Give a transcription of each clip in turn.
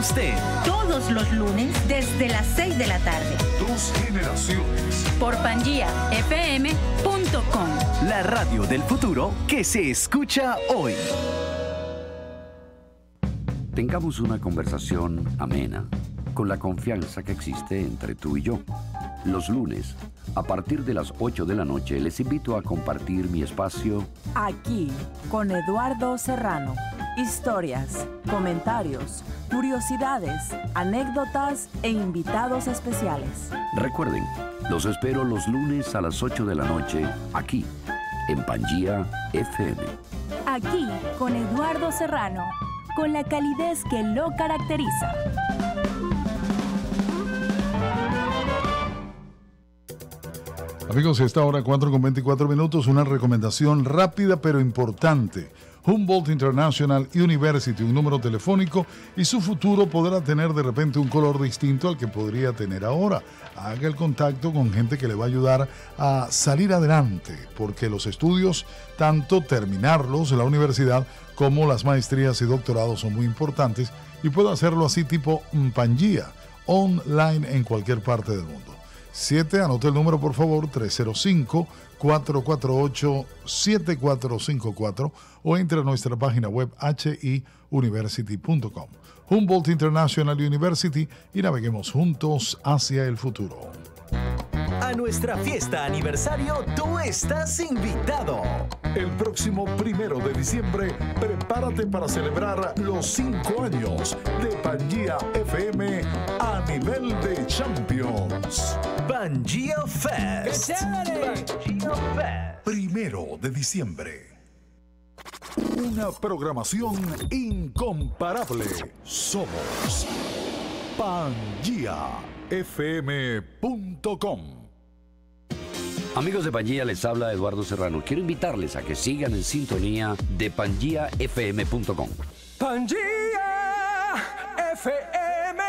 usted. Todos los lunes desde las 6 de la tarde. Dos generaciones. Por pangiafm.com. La radio del futuro que se escucha hoy. Tengamos una conversación amena, con la confianza que existe entre tú y yo. Los lunes, a partir de las 8 de la noche, les invito a compartir mi espacio Aquí, con Eduardo Serrano. Historias, comentarios, curiosidades, anécdotas e invitados especiales. Recuerden, los espero los lunes a las 8 de la noche, aquí, en Pangía FM. Aquí con Eduardo Serrano, con la calidez que lo caracteriza. Amigos, esta hora 4 con 24 minutos, una recomendación rápida pero importante. Humboldt International University, un número telefónico y su futuro podrá tener de repente un color distinto al que podría tener ahora. Haga el contacto con gente que le va a ayudar a salir adelante, porque los estudios, tanto terminarlos en la universidad como las maestrías y doctorados son muy importantes y puede hacerlo así tipo Pangía, online en cualquier parte del mundo. 7, anote el número por favor, 305-448-7454 o entre a nuestra página web hiuniversity.com. Humboldt International University y naveguemos juntos hacia el futuro. A nuestra fiesta aniversario, tú estás invitado. El próximo primero de diciembre, prepárate para celebrar los cinco años de Pangía FM a nivel de Champions. Pangea Fest. Pangea Fest. Primero de diciembre. Una programación incomparable. Somos PangiaFM.com. Amigos de Pangía, les habla Eduardo Serrano. Quiero invitarles a que sigan en sintonía de pangiafm.com. Pangía FM.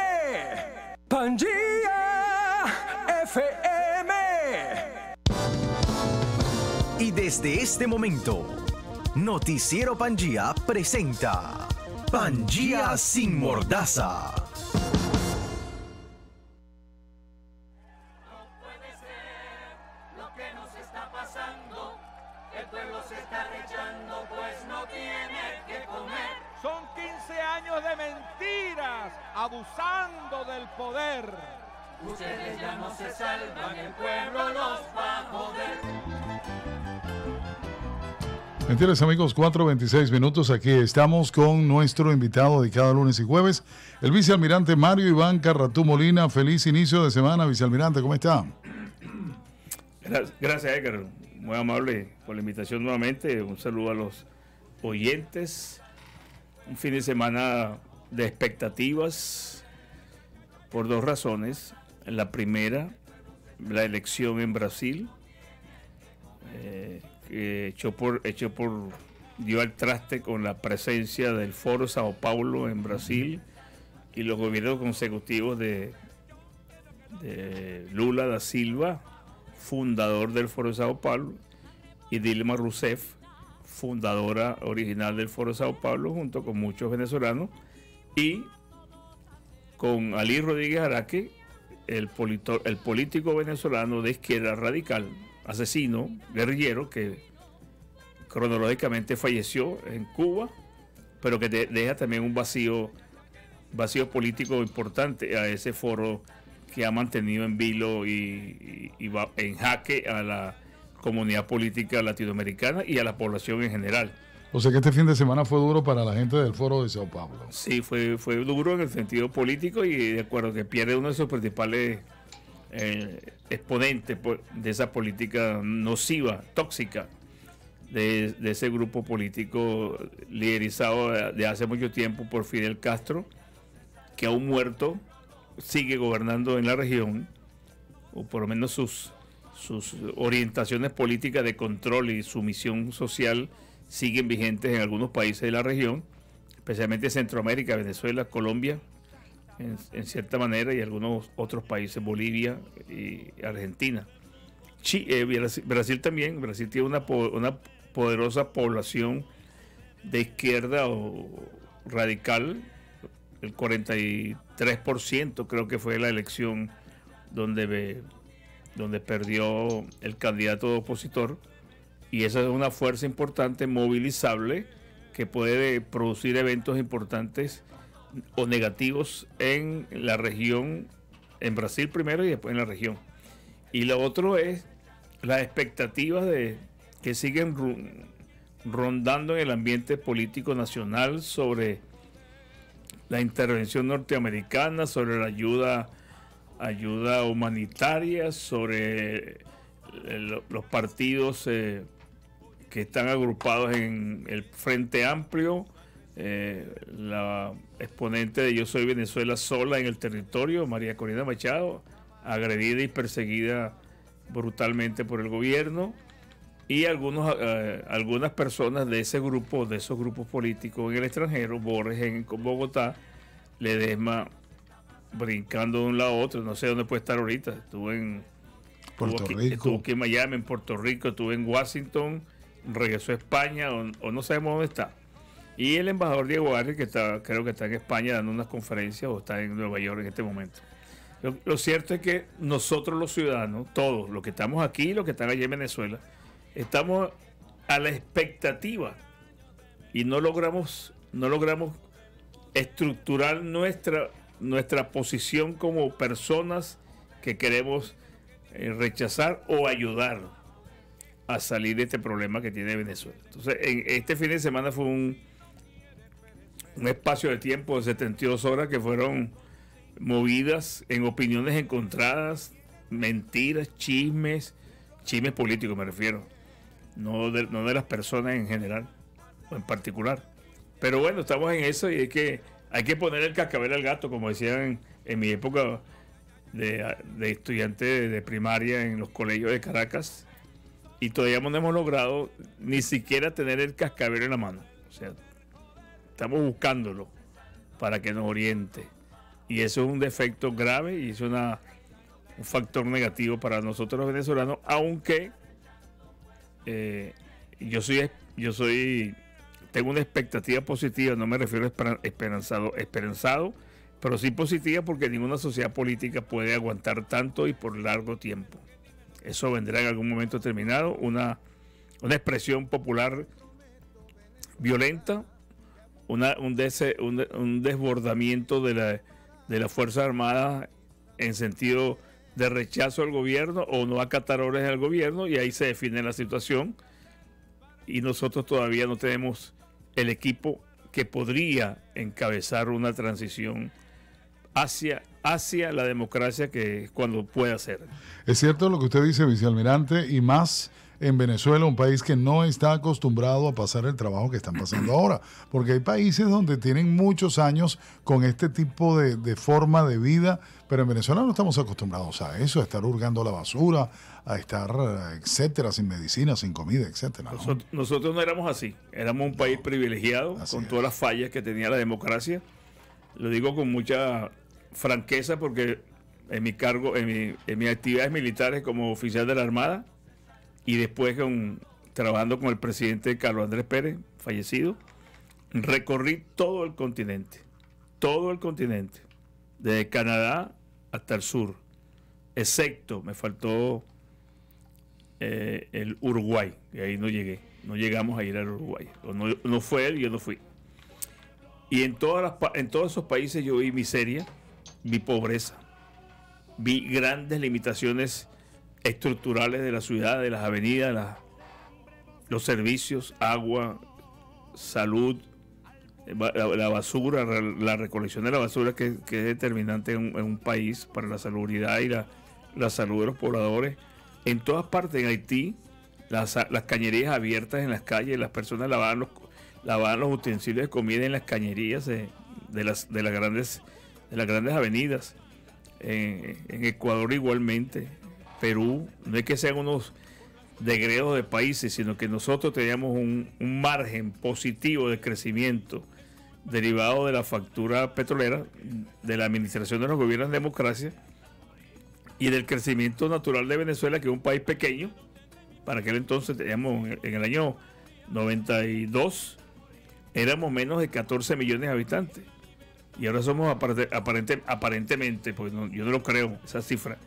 Pangía FM. Y desde este momento, Noticiero Pangía presenta Pangía sin mordaza. Mentiras amigos, 4.26 minutos. Aquí estamos con nuestro invitado de cada lunes y jueves, el vicealmirante Mario Iván Carratú Molina. Feliz inicio de semana, vicealmirante, ¿cómo está? Gracias, Edgar. Muy amable por la invitación nuevamente. Un saludo a los oyentes. Un fin de semana de expectativas por dos razones. La primera, la elección en Brasil, eh, que echó por, echó por, dio al traste con la presencia del Foro Sao Paulo en Brasil y los gobiernos consecutivos de, Lula da Silva, fundador del Foro Sao Paulo, y Dilma Rousseff, fundadora original del Foro Sao Paulo, junto con muchos venezolanos, y con Ali Rodríguez Araque, el, el político venezolano de izquierda radical, asesino, guerrillero, que cronológicamente falleció en Cuba, pero que de, deja también un vacío, vacío político importante a ese foro que ha mantenido en vilo y, y, y va en jaque a la comunidad política latinoamericana y a la población en general. O sea que este fin de semana fue duro para la gente del foro de Sao Paulo. Sí, fue, fue duro en el sentido político y de acuerdo que pierde uno de sus principales eh, exponentes de esa política nociva, tóxica, de, de, ese grupo político liderizado de, hace mucho tiempo por Fidel Castro, que aún muerto sigue gobernando en la región, o por lo menos sus sus orientaciones políticas de control y su misión social siguen vigentes en algunos países de la región, especialmente Centroamérica, Venezuela, Colombia, en, cierta manera, y algunos otros países, Bolivia y Argentina. Eh, Brasil, Brasil, también, Brasil tiene una, una poderosa población de izquierda o radical, el 43% creo que fue la elección donde, donde perdió el candidato opositor. Y esa es una fuerza importante, movilizable, que puede producir eventos importantes o negativos en la región, en Brasil primero y después en la región. Y lo otro es las expectativas de que siguen rondando en el ambiente político nacional sobre la intervención norteamericana, sobre la ayuda, ayuda humanitaria, sobre los partidos eh, que están agrupados en el Frente Amplio, eh, la exponente de Yo Soy Venezuela sola en el territorio, María Corina Machado, agredida y perseguida brutalmente por el gobierno, y algunos, eh, algunas personas de ese grupo, de esos grupos políticos en el extranjero, Borges en Bogotá, Ledesma brincando de un lado a otro, no sé dónde puede estar ahorita, estuvo en Puerto aquí, estuvo aquí en Miami, en Puerto Rico, estuvo en Washington, regresó a España o, no sabemos dónde está. Y el embajador Diego Arias, que está, creo que está en España dando unas conferencias o está en Nueva York en este momento. Lo, cierto es que nosotros los ciudadanos, todos, los que estamos aquí y los que están allí en Venezuela, estamos a la expectativa y no logramos, no logramos estructurar nuestra, nuestra posición como personas que queremos eh, rechazar o ayudar a salir de este problema que tiene Venezuela. Entonces, en este fin de semana fue un, un espacio de tiempo de 72 horas que fueron movidas en opiniones encontradas, mentiras, chismes, chismes políticos me refiero, no de, no de las personas en general o en particular. Pero bueno, estamos en eso y hay que, hay que poner el cascabel al gato, como decían en, mi época de, de estudiante de primaria en los colegios de Caracas y todavía no hemos logrado ni siquiera tener el cascabel en la mano. O sea, estamos buscándolo para que nos oriente. Y eso es un defecto grave y es una, un factor negativo para nosotros los venezolanos, aunque eh, yo soy yo soy tengo una expectativa positiva, no me refiero a esperanzado, esperanzado, pero sí positiva porque ninguna sociedad política puede aguantar tanto y por largo tiempo. Eso vendrá en algún momento terminado, una, una expresión popular violenta, una, un, un, desbordamiento de la, de las Fuerzas Armadas en sentido de rechazo al gobierno o no acatar órdenes al gobierno y ahí se define la situación y nosotros todavía no tenemos el equipo que podría encabezar una transición hacia hacia la democracia que cuando pueda ser. Es cierto lo que usted dice, vicealmirante, y más en Venezuela, un país que no está acostumbrado a pasar el trabajo que están pasando ahora, porque hay países donde tienen muchos años con este tipo de, forma de vida, pero en Venezuela no estamos acostumbrados a eso, a estar hurgando la basura, a estar, etcétera, sin medicina, sin comida, etcétera. Nosotros, no éramos así, éramos un país privilegiado, con todas las fallas que tenía la democracia. Lo digo con mucha franqueza porque en mi cargo, en, mis actividades militares como oficial de la Armada y después trabajando con el presidente Carlos Andrés Pérez, fallecido, recorrí todo el continente, todo el continente, desde Canadá hasta el sur, excepto me faltó eh, el Uruguay, y ahí no llegué, no llegamos a ir al Uruguay, no, no fue él, yo no fui. Y en, todas las, en todos esos países yo vi miseria, vi pobreza, vi grandes limitaciones estructurales de la ciudad, de las avenidas, los servicios, agua, salud, la, basura, la recolección de la basura que, es determinante en un, país para la salubridad y la, salud de los pobladores. En todas partes, en Haití, las, cañerías abiertas en las calles, las personas lavaban los, utensilios de comida en las cañerías de, las, de las grandes de las grandes avenidas. en Ecuador igualmente, Perú, no es que sean unos degredos de países, sino que nosotros teníamos un, margen positivo de crecimiento derivado de la factura petrolera, de la administración de los gobiernos de democracia y del crecimiento natural de Venezuela, que es un país pequeño. Para aquel entonces teníamos, en el año 92, éramos menos de 14 millones de habitantes Y ahora somos aparente, aparentemente, pues yo no lo creo, esa cifra,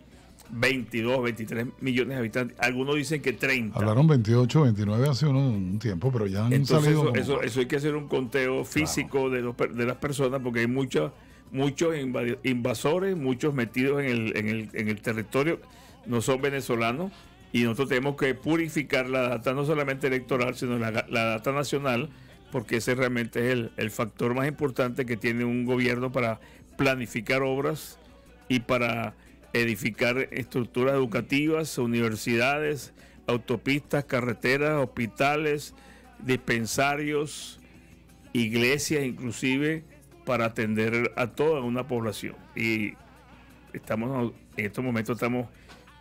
22, 23 millones de habitantes. Algunos dicen que 30. Hablaron 28, 29 hace un, tiempo, pero ya han salido. Eso, eso, hay que hacer un conteo físico de, de las personas porque hay muchos muchos invasores, muchos metidos en el, en, el, en el territorio, no son venezolanos y nosotros tenemos que purificar la data no solamente electoral, sino la, la data nacional, porque ese realmente es el, el, factor más importante que tiene un gobierno para planificar obras y para edificar estructuras educativas, universidades, autopistas, carreteras, hospitales, dispensarios, iglesias inclusive, para atender a toda una población. Y estamos en estos momentos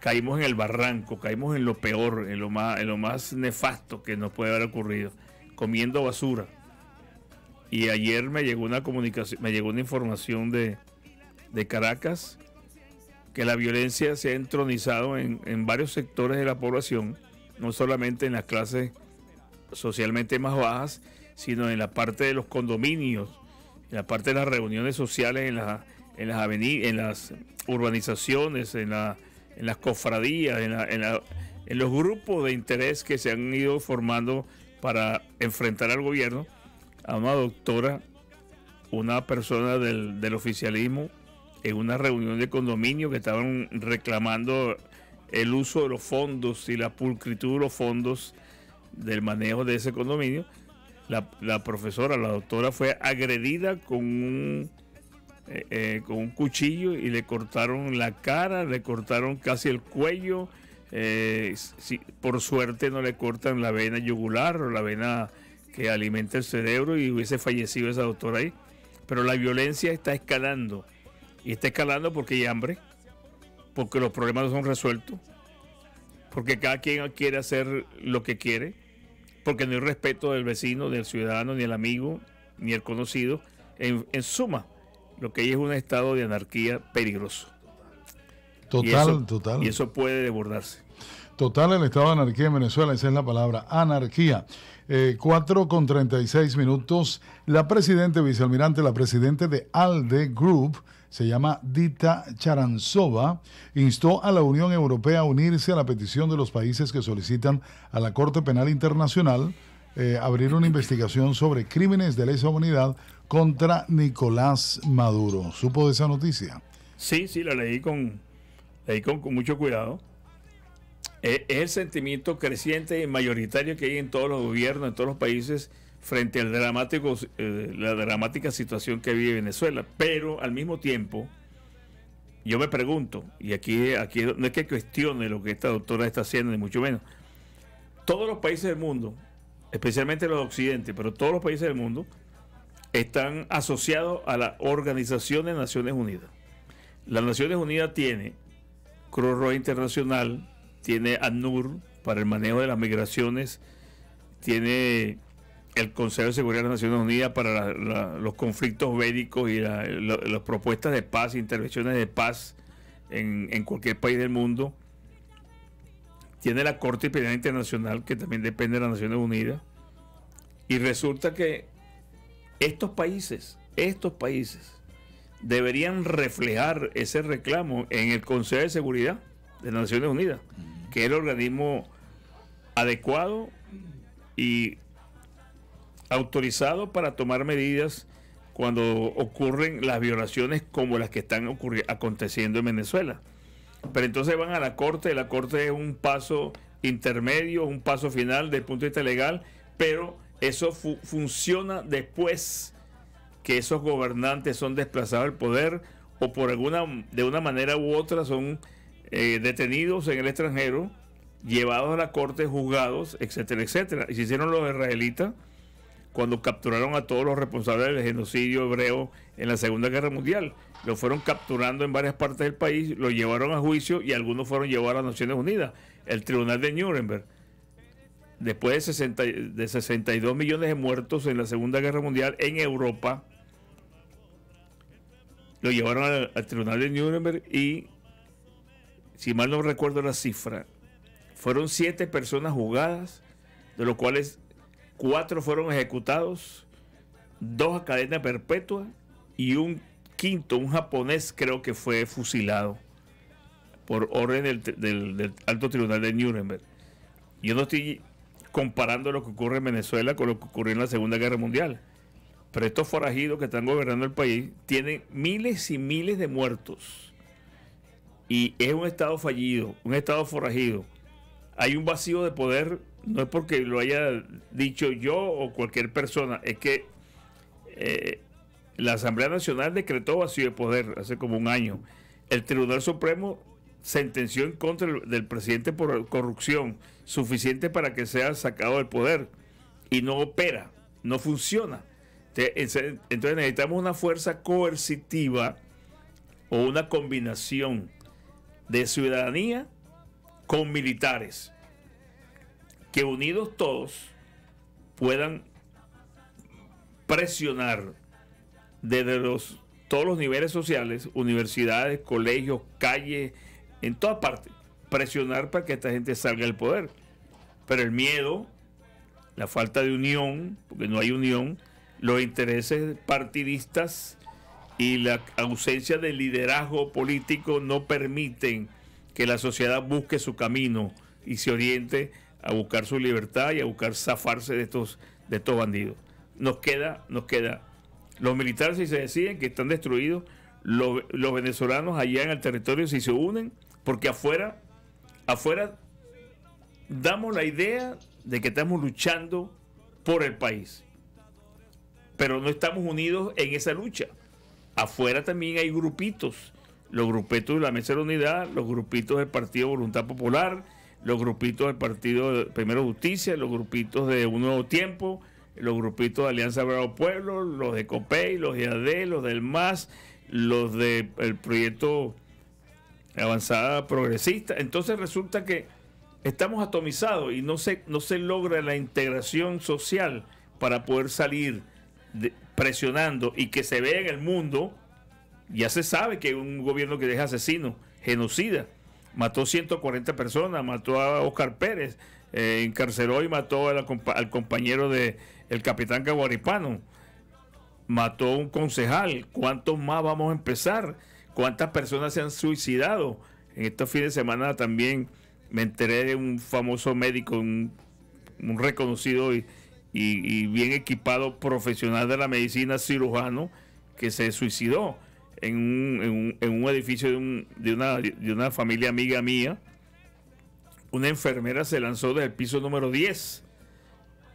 caímos en el barranco, caímos en lo peor, en lo más, en lo más nefasto que nos puede haber ocurrido, comiendo basura. Y ayer me llegó una comunicación, me llegó una información de Caracas que la violencia se ha entronizado en, en, varios sectores de la población, no solamente en las clases socialmente más bajas, sino en la parte de los condominios, en la parte de las reuniones sociales, en, la, en las avenidas, en las urbanizaciones, en, la, en las cofradías, en, la, en, los grupos de interés que se han ido formando para enfrentar al gobierno, a una doctora, una persona del, del oficialismo, en una reunión de condominio que estaban reclamando el uso de los fondos y la pulcritud de los fondos del manejo de ese condominio. La, profesora, la doctora, fue agredida con un, eh, eh, con un cuchillo y le cortaron la cara, le cortaron casi el cuello. Eh, por suerte no le cortan la vena yugular o la vena que alimenta el cerebro y hubiese fallecido esa doctora ahí. Pero la violencia está escalando y está escalando porque hay hambre, porque los problemas no son resueltos, porque cada quien quiere hacer lo que quiere, porque no hay respeto del vecino, del ciudadano, ni del amigo, ni el conocido. En, suma, lo que hay es un estado de anarquía peligroso. Total, total. Y eso puede desbordarse. Total el estado de anarquía en Venezuela, esa es la palabra, anarquía. Eh, 4 con 36 minutos. La presidenta vicealmirante, la presidenta de ALDE Group, se llama Dita Charanzova, instó a la Unión Europea a unirse a la petición de los países que solicitan a la Corte Penal Internacional eh, abrir una investigación sobre crímenes de lesa humanidad contra Nicolás Maduro. ¿Supo de esa noticia? Sí, sí, la leí con, leí con, mucho cuidado. Es, es el sentimiento creciente y mayoritario que hay en todos los gobiernos, en todos los países frente al dramático, eh, la dramática situación que vive Venezuela. Pero al mismo tiempo, yo me pregunto, y aquí, aquí no es que cuestione lo que esta doctora está haciendo, ni mucho menos, todos los países del mundo, especialmente los occidentes, pero todos los países del mundo, están asociados a la Organización de Naciones Unidas. Las Naciones Unidas tiene Cruz Roja Internacional, tiene ANUR para el manejo de las migraciones, tiene el Consejo de Seguridad de las Naciones Unidas para los conflictos bélicos y las propuestas de paz, intervenciones de paz en, cualquier país del mundo. Tiene la Corte Penal Internacional, que también depende de las Naciones Unidas. Y resulta que estos países, estos países, deberían reflejar ese reclamo en el Consejo de Seguridad de las Naciones Unidas, que es el organismo adecuado y autorizado para tomar medidas cuando ocurren las violaciones como las que están aconteciendo en Venezuela. Pero entonces van a la corte, la corte es un paso intermedio, un paso final desde el punto de vista legal, pero eso funciona después que esos gobernantes son desplazados del poder o por alguna de una manera u otra son eh, detenidos en el extranjero, llevados a la corte, juzgados, etcétera, etcétera. Y se hicieron los israelitas cuando capturaron a todos los responsables del genocidio hebreo en la Segunda Guerra Mundial. Lo fueron capturando en varias partes del país, lo llevaron a juicio y algunos fueron llevados a las Naciones Unidas, el Tribunal de Nuremberg. Después de, 60, de 62 millones de muertos en la Segunda Guerra Mundial en Europa, lo llevaron al, al Tribunal de Nuremberg y, si mal no recuerdo la cifra, fueron siete personas juzgadas, de los cuales cuatro fueron ejecutados, dos a cadena perpetua y un quinto, un japonés, creo que fue fusilado por orden del, Alto Tribunal de Nuremberg. Yo no estoy comparando lo que ocurre en Venezuela con lo que ocurrió en la Segunda Guerra Mundial. Pero estos forajidos que están gobernando el país tienen miles y miles de muertos. Y es un Estado fallido, un Estado forajido. Hay un vacío de poder, no es porque lo haya dicho yo o cualquier persona, es que eh, la Asamblea Nacional decretó vacío de poder hace como un año. El Tribunal Supremo sentenció en contra del presidente por corrupción, suficiente para que sea sacado del poder. Y no opera, no funciona. Entonces necesitamos una fuerza coercitiva o una combinación de ciudadanía con militares que unidos todos puedan presionar desde los, todos los niveles sociales, universidades, colegios, calles, en toda parte, presionar para que esta gente salga del poder. Pero el miedo, la falta de unión, porque no hay unión, los intereses partidistas y la ausencia de liderazgo político no permiten que la sociedad busque su camino y se oriente a buscar su libertad y a buscar zafarse de estos, de estos bandidos. Nos queda, nos queda. Los militares si se deciden que están destruidos, los, los venezolanos allá en el territorio si se unen, porque afuera, afuera damos la idea de que estamos luchando por el país pero no estamos unidos en esa lucha. Afuera también hay grupitos, los grupitos de la Mesa de la Unidad, los grupitos del Partido Voluntad Popular, los grupitos del Partido Primero Justicia, los grupitos de Un Nuevo Tiempo, los grupitos de Alianza Bravo Pueblo, los de COPEI, los de AD, los del MAS, los del proyecto Avanzada Progresista. Entonces resulta que estamos atomizados y no se, no se logra la integración social para poder salir presionando y que se vea en el mundo, ya se sabe que un gobierno que deja asesino, genocida, mató 140 personas, mató a Oscar Pérez, eh, encarceló y mató al, compañero de capitán Caguaripano, mató a un concejal, ¿cuántos más vamos a empezar? ¿Cuántas personas se han suicidado? En estos fines de semana también me enteré de un famoso médico, un, reconocido y, bien equipado profesional de la medicina cirujano que se suicidó en un, en un, edificio de, de, una, de una familia amiga mía. Una enfermera se lanzó desde el piso número 10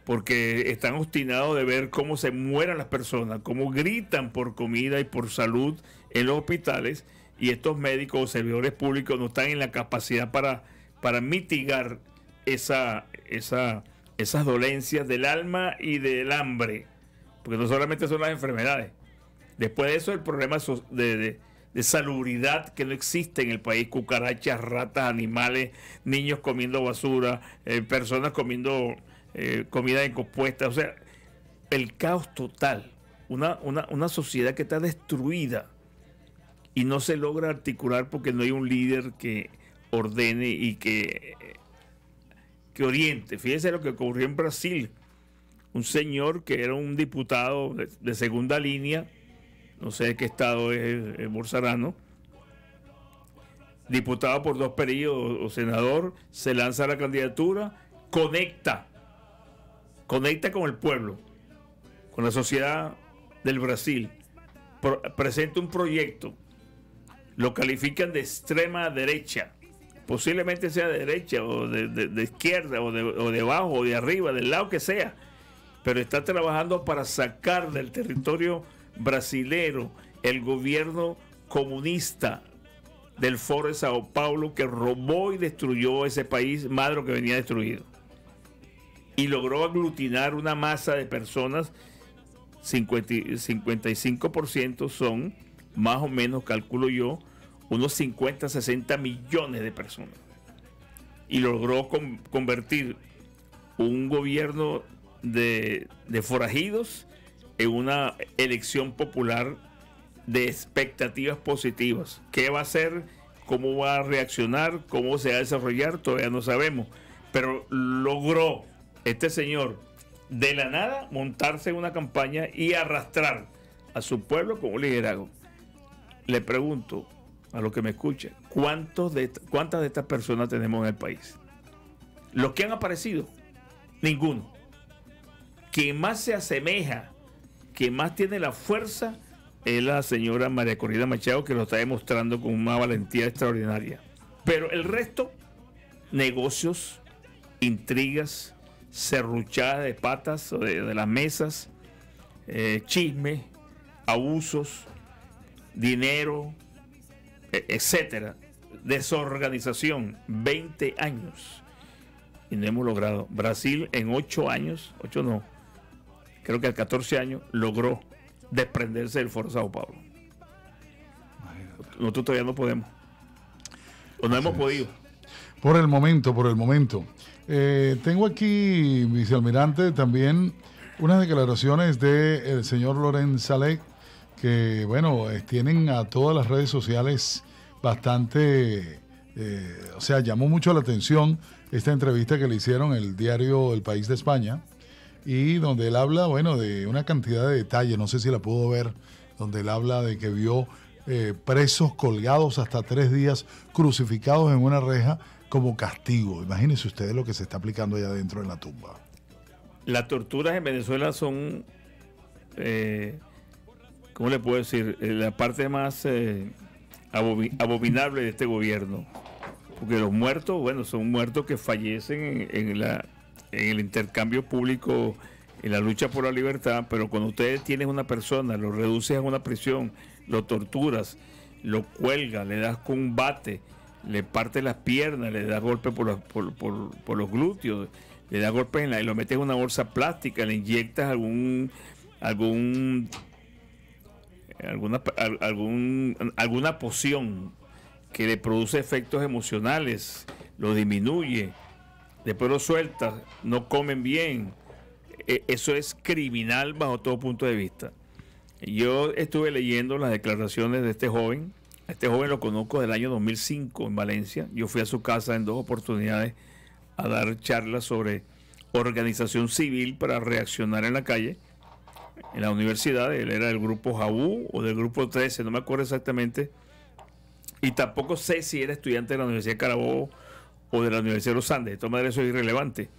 porque están obstinados de ver cómo se mueran las personas, cómo gritan por comida y por salud en los hospitales y estos médicos o servidores públicos no están en la capacidad para, para mitigar esa, esa, esas dolencias del alma y del hambre, porque no solamente son las enfermedades. Después de eso, el problema de, salubridad que no existe en el país, cucarachas, ratas, animales, niños comiendo basura, eh, personas comiendo eh, comida incompuesta, o sea, el caos total, una, una, una sociedad que está destruida y no se logra articular porque no hay un líder que ordene y que oriente. Fíjese lo que ocurrió en Brasil. Un señor que era un diputado de, segunda línea, no sé de qué estado es, el Bolsarano, diputado por dos periodos o senador, se lanza la candidatura, conecta, conecta con el pueblo, con la sociedad del Brasil, presenta un proyecto, lo califican de extrema derecha, posiblemente sea de derecha o de, izquierda o o de abajo o de arriba, del lado que sea, pero está trabajando para sacar del territorio brasilero el gobierno comunista del Foro de Sao Paulo que robó y destruyó ese país madre que venía destruido. Y logró aglutinar una masa de personas, 55% son, más o menos, calculo yo, unos 50, 60 millones de personas. Y logró convertir un gobierno de, forajidos en una elección popular de expectativas positivas. ¿Qué va a hacer? ¿Cómo va a reaccionar? ¿Cómo se va a desarrollar? Todavía no sabemos. Pero logró este señor de la nada montarse en una campaña y arrastrar a su pueblo con un liderazgo. Le pregunto a los que me escuchan, ¿cuántos de, ¿cuántas de estas personas tenemos en el país? Los que han aparecido, ninguno. Quien más se asemeja, quien más tiene la fuerza, es la señora María Corrida Machado, que lo está demostrando con una valentía extraordinaria. Pero el resto, negocios, intrigas, serruchadas de patas de, las mesas, eh, chisme, abusos, dinero, e, etcétera. Desorganización, 20 años. Y no hemos logrado. Brasil en 8 años, 8 no, creo que a 14 años logró desprenderse del Foro Sao Paulo. Nosotros todavía no podemos. O no hemos podido. Por el momento, por el momento. Eh, tengo aquí, vicealmirante, también unas declaraciones del señor Lorenz Salek, que, bueno, tienen a todas las redes sociales bastante, eh, o sea, llamó mucho la atención esta entrevista que le hicieron el diario El País de España, y donde él habla, bueno, de una cantidad de detalles, no sé si la pudo ver, donde él habla de que vio eh, presos colgados hasta tres días, crucificados en una reja como castigo. Imagínense ustedes lo que se está aplicando allá adentro en la tumba. Las torturas en Venezuela son, eh, ¿cómo le puedo decir? Eh, la parte más abomi- abominable de este gobierno. Porque los muertos, bueno, son muertos que fallecen en, en la, en el intercambio público, en la lucha por la libertad, pero cuando ustedes tienen una persona, lo reduces a una prisión, lo torturas, lo cuelgas, le das con un bate, le parte las piernas, le das golpes por, por, por- por los glúteos, le das golpes en la, y lo metes en una bolsa plástica, le inyectas algún algún alguna al- algún, alguna poción que le produce efectos emocionales, lo disminuye, después lo sueltas, no comen bien. E- Eso es criminal bajo todo punto de vista. Yo estuve leyendo las declaraciones de este joven. Este joven lo conozco del año 2005 en Valencia. Yo fui a su casa en dos oportunidades a dar charlas sobre organización civil para reaccionar en la calle. En la universidad, él era del grupo Jaú o del grupo 13, no me acuerdo exactamente. Y tampoco sé si era estudiante de la Universidad de Carabobo o de la Universidad de los Andes. De todas maneras, eso es irrelevante.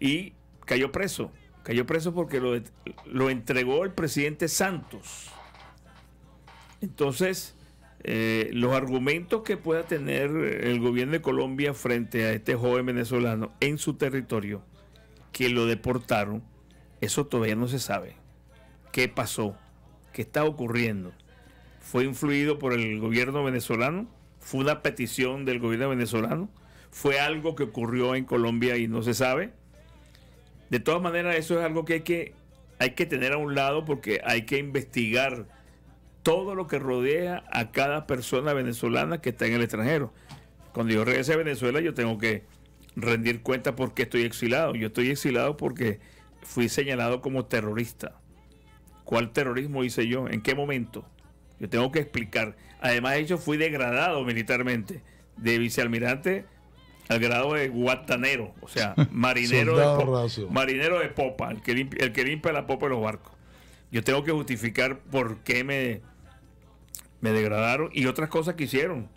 Y cayó preso. Cayó preso porque lo, lo entregó el presidente Santos. Entonces, eh, los argumentos que pueda tener el gobierno de Colombia frente a este joven venezolano en su territorio, que lo deportaron, eso todavía no se sabe. ¿Qué pasó? ¿Qué está ocurriendo? ¿Fue influido por el gobierno venezolano? ¿Fue una petición del gobierno venezolano? ¿Fue algo que ocurrió en Colombia y no se sabe? De todas maneras, eso es algo que hay que, hay que tener a un lado porque hay que investigar todo lo que rodea a cada persona venezolana que está en el extranjero. Cuando yo regrese a Venezuela, yo tengo que rendir cuenta por qué estoy exilado. Yo estoy exilado porque fui señalado como terrorista. ¿Cuál terrorismo hice yo? ¿En qué momento? Yo tengo que explicar. Además de hecho, fui degradado militarmente de vicealmirante al grado de guatanero, o sea, marinero de, Soldado po- raso. marinero de popa, el que, limpia, el que limpia la popa de los barcos. Yo tengo que justificar por qué me, me degradaron y otras cosas que hicieron.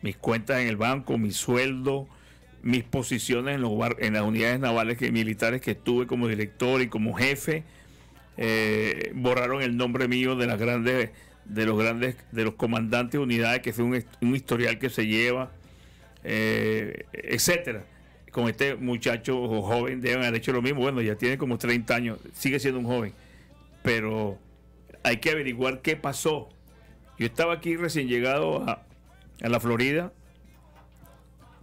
Mis cuentas en el banco, mi sueldo, mis posiciones en, los bar- en las unidades navales que, militares que estuve como director y como jefe. Eh, borraron el nombre mío de las grandes de los grandes de los comandantes de unidades que fue un historial que se lleva eh, etcétera. Con este muchacho joven deben haber hecho lo mismo. Bueno ya tiene como 30 años sigue siendo un joven. Pero hay que averiguar qué pasó. Yo estaba aquí recién llegado a, la Florida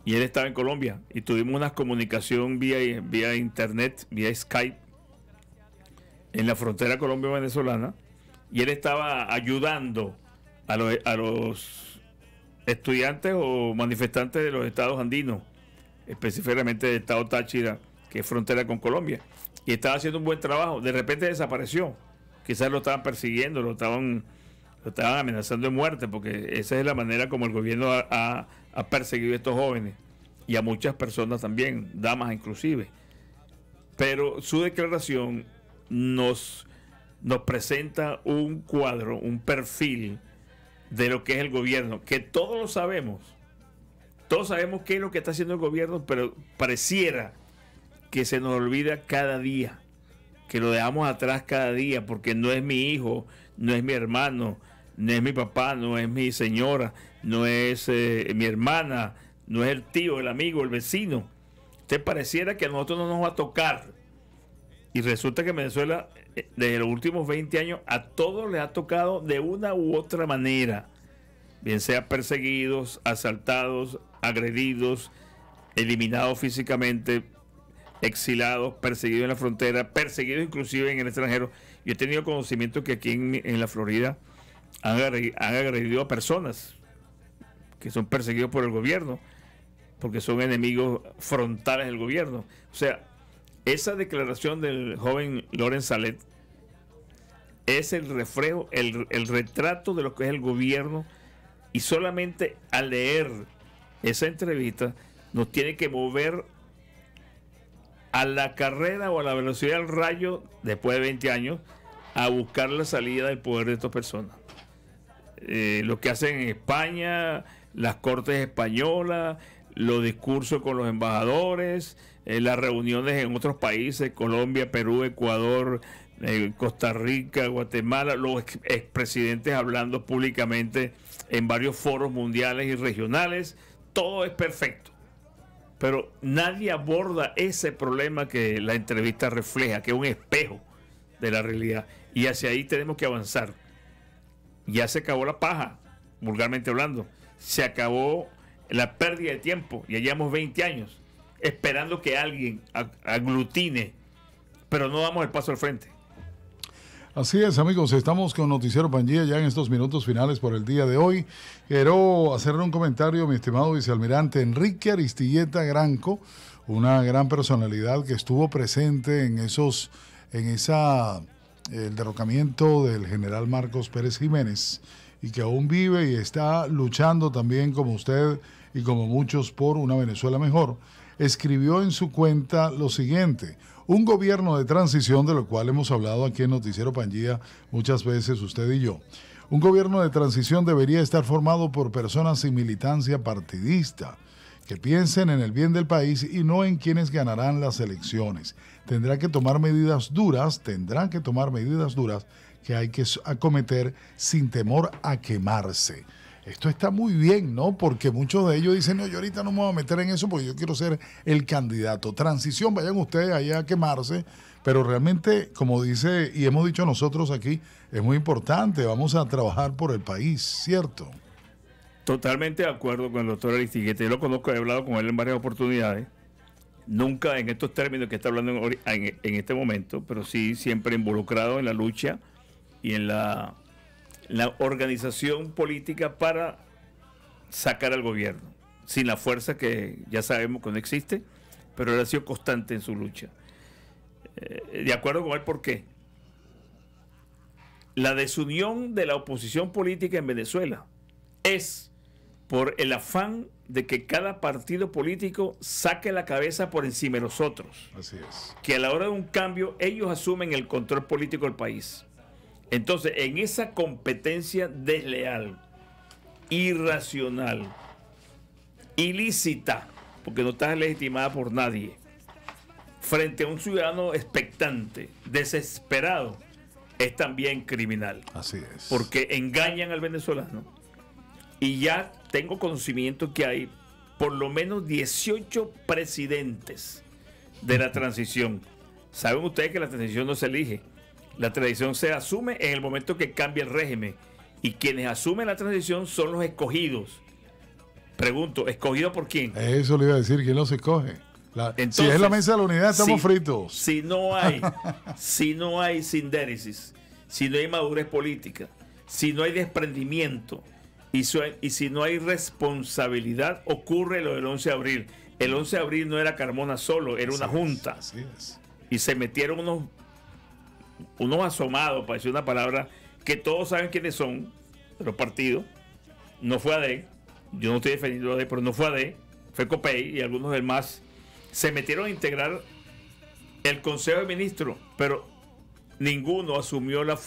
y él estaba en Colombia. Y tuvimos una comunicación vía, vía internet, vía Skype en la frontera Colombia-Venezolana. Y él estaba ayudando a los, a los estudiantes o manifestantes de los estados andinos, específicamente del estado Táchira, que es frontera con Colombia. Y estaba haciendo un buen trabajo. De repente desapareció. Quizás lo estaban persiguiendo, lo estaban, lo estaban amenazando de muerte, porque esa es la manera como el gobierno ha, perseguido a estos jóvenes y a muchas personas también, damas inclusive. Pero su declaración nos presenta un cuadro, un perfil de lo que es el gobierno, que todos lo sabemos. Todos sabemos qué es lo que está haciendo el gobierno, pero pareciera que se nos olvida cada día, que lo dejamos atrás cada día, porque no es mi hijo, no es mi hermano, no es mi papá, no es mi señora, no es eh, mi hermana, no es el tío, el amigo, el vecino. Usted pareciera que a nosotros no nos va a tocar. Y resulta que Venezuela, desde los últimos 20 años, a todos les ha tocado de una u otra manera. Bien sea perseguidos, asaltados, agredidos, eliminados físicamente, exilados, perseguidos en la frontera, perseguidos inclusive en el extranjero. Yo he tenido conocimiento que aquí en, la Florida han agredido, a personas que son perseguidos por el gobierno, porque son enemigos frontales del gobierno. O sea, esa declaración del joven Loren Salet es el reflejo, el, el retrato de lo que es el gobierno y solamente al leer esa entrevista nos tiene que mover a la carrera o a la velocidad del rayo después de 20 años a buscar la salida del poder de estas personas. Eh, lo que hacen en España, las cortes españolas, los discursos con los embajadores, eh, las reuniones en otros países, Colombia, Perú, Ecuador, eh, Costa Rica, Guatemala, los expresidentes hablando públicamente en varios foros mundiales y regionales, todo es perfecto pero nadie aborda ese problema que la entrevista refleja, que es un espejo de la realidad. Y hacia ahí tenemos que avanzar. Ya se acabó la paja, vulgarmente hablando. Se acabó la pérdida de tiempo. Ya llevamos 20 años esperando que alguien aglutine, pero no damos el paso al frente. Así es, amigos, estamos con Noticiero Pangía ya en estos minutos finales por el día de hoy. Quiero hacerle un comentario, mi estimado vicealmirante Enrique Aristilleta Granco, una gran personalidad que estuvo presente en esos, en esa, el derrocamiento del general Marcos Pérez Jiménez y que aún vive y está luchando también como usted y como muchos por una Venezuela mejor, escribió en su cuenta lo siguiente. Un gobierno de transición, de lo cual hemos hablado aquí en Noticiero Pangía muchas veces usted y yo. Un gobierno de transición debería estar formado por personas sin militancia partidista, que piensen en el bien del país y no en quienes ganarán las elecciones. Tendrá que tomar medidas duras, tendrán que tomar medidas duras que hay que acometer sin temor a quemarse esto está muy bien, ¿no? Porque muchos de ellos dicen, no, yo ahorita no me voy a meter en eso porque yo quiero ser el candidato. Transición, vayan ustedes allá a quemarse, pero realmente, como dice y hemos dicho nosotros aquí, es muy importante, vamos a trabajar por el país, ¿cierto? Totalmente de acuerdo con el doctor Aristiguete, yo lo conozco, he hablado con él en varias oportunidades, nunca en estos términos que está hablando en este momento, pero sí siempre involucrado en la lucha y en la la organización política para sacar al gobierno, sin la fuerza que ya sabemos que no existe, pero él ha sido constante en su lucha. Eh, de acuerdo con él, ¿por qué? La desunión de la oposición política en Venezuela es por el afán de que cada partido político saque la cabeza por encima de los otros. Así es. Que a la hora de un cambio ellos asumen el control político del país. Entonces, en esa competencia desleal, irracional, ilícita, porque no está legitimada por nadie, frente a un ciudadano expectante, desesperado, es también criminal. Así es. Porque engañan al venezolano. Y ya tengo conocimiento que hay por lo menos 18 presidentes de la transición. Saben ustedes que la transición no se elige la transición se asume en el momento que cambia el régimen. Y quienes asumen la transición son los escogidos. Pregunto, ¿escogido por quién? Eso le iba a decir, ¿quién los escoge? si es la mesa de la unidad, estamos fritos. Si no hay, si no hay sindéresis, si no hay madurez política, si no hay desprendimiento y, y si no hay responsabilidad, ocurre lo del 11 de abril. El 11 de abril no era Carmona solo, era una junta. así es. Y se metieron unos unos asomados, para decir una palabra, que todos saben quiénes son, los partidos. No fue AD, yo no estoy defendiendo AD, pero no fue AD, fue COPEI y algunos demás. Se metieron a integrar el Consejo de Ministros, pero ninguno asumió la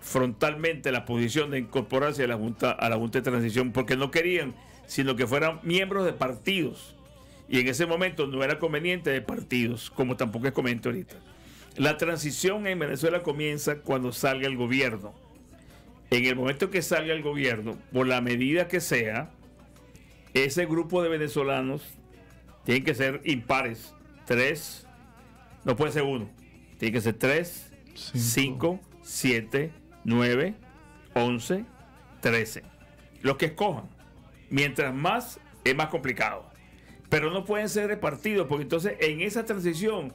frontalmente la posición de incorporarse a la Junta a la Junta de Transición porque no querían, sino que fueran miembros de partidos. Y en ese momento no era conveniente de partidos, como tampoco es conveniente ahorita. La transición en Venezuela comienza cuando salga el gobierno. En el momento que salga el gobierno, por la medida que sea, ese grupo de venezolanos tiene que ser impares. Tres, no puede ser uno. Tiene que ser tres, cinco, siete, nueve, once, trece. Los que escojan. Mientras más, es más complicado. Pero no pueden ser repartidos, porque entonces en esa transición,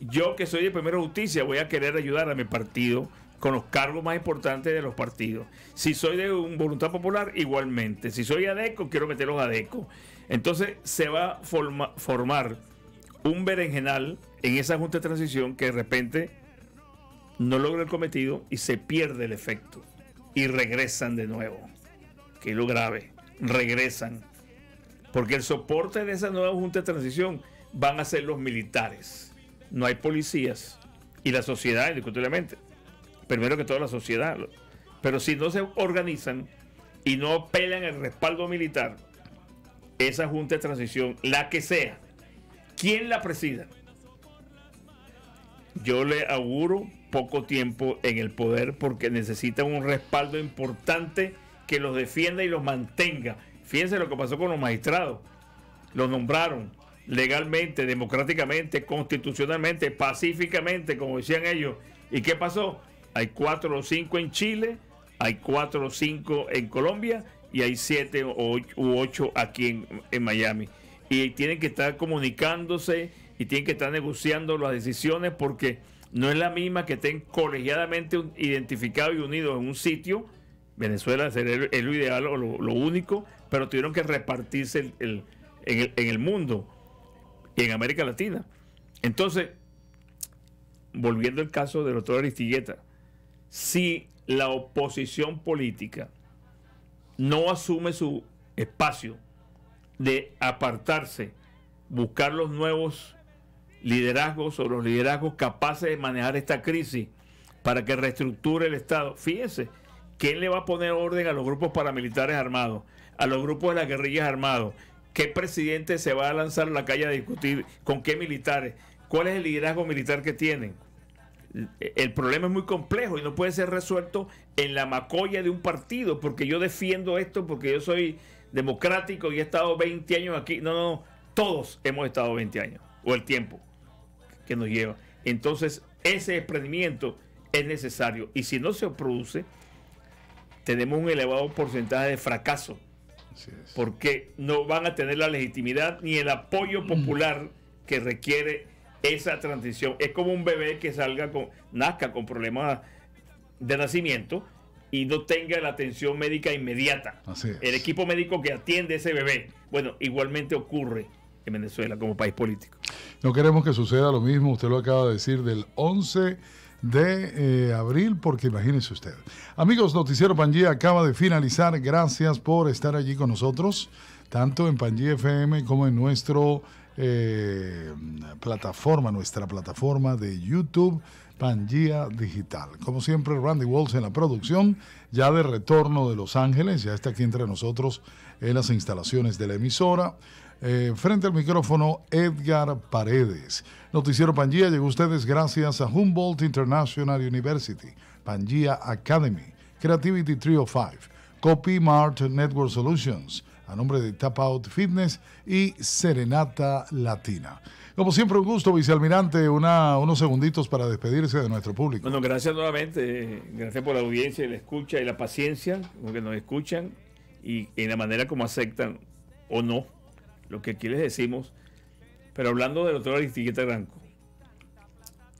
yo que soy de Primera Justicia, voy a querer ayudar a mi partido con los cargos más importantes de los partidos. Si soy de un Voluntad Popular, igualmente. Si soy ADECO, quiero meterlos ADECO. Entonces se va a formar un berenjenal en esa Junta de Transición que de repente no logra el cometido y se pierde el efecto. Y regresan de nuevo. Que es lo grave. Regresan. Porque el soporte de esa nueva Junta de Transición van a ser los militares. No hay policías. Y la sociedad, indiscutiblemente primero que toda la sociedad. Pero si no se organizan y no pelean el respaldo militar, esa junta de transición, la que sea, quien la presida, yo le auguro poco tiempo en el poder porque necesitan un respaldo importante que los defienda y los mantenga. Fíjense lo que pasó con los magistrados. Los nombraron legalmente, democráticamente, constitucionalmente, pacíficamente, como decían ellos. ¿Y qué pasó? Hay cuatro o cinco en Chile, hay cuatro o cinco en Colombia y hay siete u ocho aquí en, Miami. Y tienen que estar comunicándose y tienen que estar negociando las decisiones porque no es la misma que estén colegiadamente identificados y unidos en un sitio. Venezuela sería lo ideal o lo, único, pero tuvieron que repartirse en, el, en el mundo y en América Latina. Entonces, volviendo al caso del doctor Aristilleta, si la oposición política no asume su espacio de apartarse, buscar los nuevos liderazgos o los liderazgos capaces de manejar esta crisis para que reestructure el Estado. Fíjense, ¿quién le va a poner orden a los grupos paramilitares armados, a los grupos de las guerrillas armados? ¿Qué presidente se va a lanzar a la calle a discutir con qué militares? ¿Cuál es el liderazgo militar que tienen? el problema es muy complejo y no puede ser resuelto en la macolla de un partido, porque yo defiendo esto, porque yo soy democrático y he estado 20 años aquí. No, no, todos hemos estado 20 años, o el tiempo que nos lleva. Entonces, ese desprendimiento es necesario. Y si no se produce, tenemos un elevado porcentaje de fracaso, porque no van a tener la legitimidad ni el apoyo popular que requiere esa transición. Es como un bebé que salga con, nazca con problemas de nacimiento y no tenga la atención médica inmediata. El equipo médico que atiende a ese bebé. Bueno, igualmente ocurre en Venezuela como país político. No queremos que suceda lo mismo, usted lo acaba de decir, del 11 de eh, abril, porque imagínese usted. Amigos, Noticiero Pangía acaba de finalizar. Gracias por estar allí con nosotros, tanto en Pangía FM como en nuestro eh, plataforma, nuestra plataforma de YouTube, Pangía Digital. Como siempre, Randy Walls en la producción, ya de retorno de Los Ángeles, ya está aquí entre nosotros en las instalaciones de la emisora. Eh, frente al micrófono, Edgar Paredes. Noticiero Pangía llegó a ustedes gracias a Humboldt International University, Pangía Academy, Creativity 305, Copy Mart Network Solutions, a nombre de Tap Out Fitness y Serenata Latina. Como siempre, un gusto, vicealmirante, una, unos segunditos para despedirse de nuestro público. Bueno, gracias nuevamente, gracias por la audiencia y la escucha y la paciencia, porque nos escuchan y en la manera como aceptan o no lo que aquí les decimos. Pero hablando del doctor Aristigueta Granco,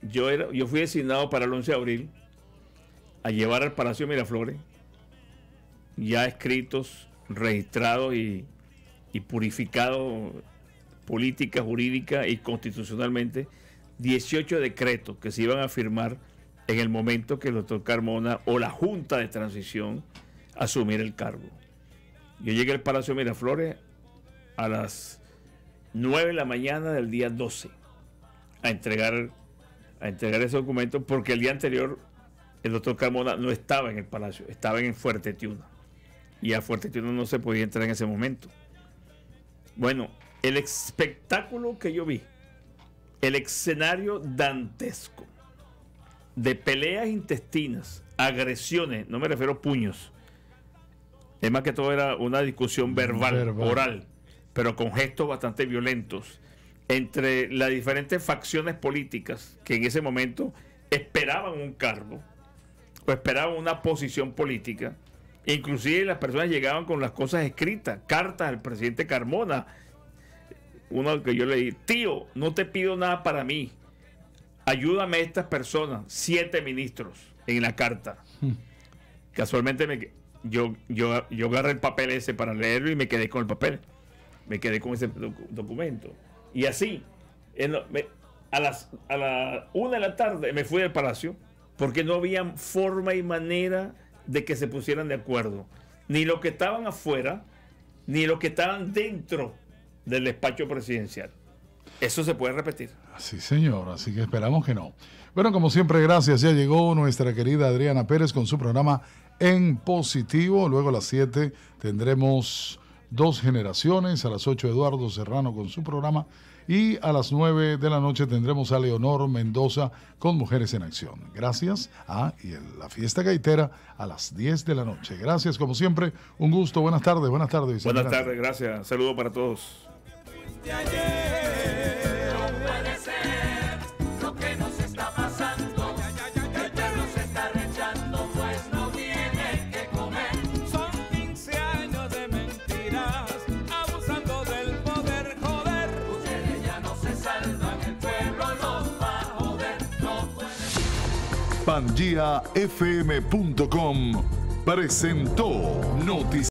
yo, era, yo fui designado para el 11 de abril a llevar al Palacio Miraflores ya escritos registrado y, purificado política, jurídica y constitucionalmente 18 decretos que se iban a firmar en el momento que el doctor Carmona o la Junta de Transición asumiera el cargo. Yo llegué al Palacio Miraflores a las 9 de la mañana del día 12 a entregar a entregar ese documento porque el día anterior el doctor Carmona no estaba en el palacio, estaba en Fuerte Tiuna. Y a Fuerte Tiuna no se podía entrar en ese momento. Bueno, el espectáculo que yo vi, el escenario dantesco de peleas intestinas, agresiones, no me refiero a puños, es más que todo era una discusión verbal, verbal. oral, pero con gestos bastante violentos entre las diferentes facciones políticas que en ese momento esperaban un cargo o esperaban una posición política. Inclusive las personas llegaban con las cosas escritas, cartas al presidente Carmona. Uno que yo leí, tío, no te pido nada para mí. Ayúdame a estas personas, siete ministros en la carta. Casualmente me, yo, yo, yo agarré el papel ese para leerlo y me quedé con el papel. Me quedé con ese documento. Y así, a, las, a la una de la tarde me fui del palacio porque no había forma y manera de que se pusieran de acuerdo. Ni los que estaban afuera, ni los que estaban dentro del despacho presidencial. Eso se puede repetir. Sí, señor, así que esperamos que no. Bueno, como siempre, gracias. Ya llegó nuestra querida Adriana Pérez con su programa En Positivo. Luego a las 7 tendremos dos generaciones. A las 8 Eduardo Serrano con su programa. Y a las 9 de la noche tendremos a Leonor Mendoza con Mujeres en Acción. Gracias. Ah, y la fiesta gaitera a las 10 de la noche. Gracias, como siempre. Un gusto. Buenas tardes. Buenas tardes. Buenas tardes. Gracias. Saludo para todos. PangiaFM.com presentó Noticias.